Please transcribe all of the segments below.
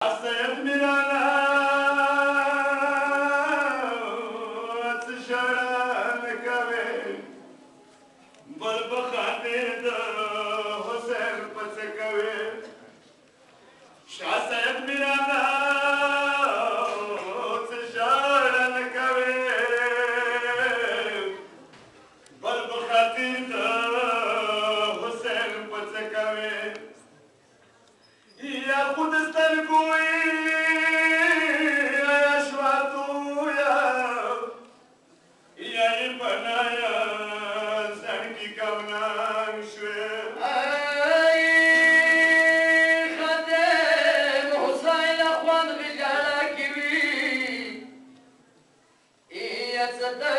I said midnight. боятся, да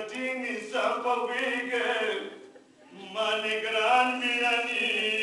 Martini sa pobigel, manigran mi ani.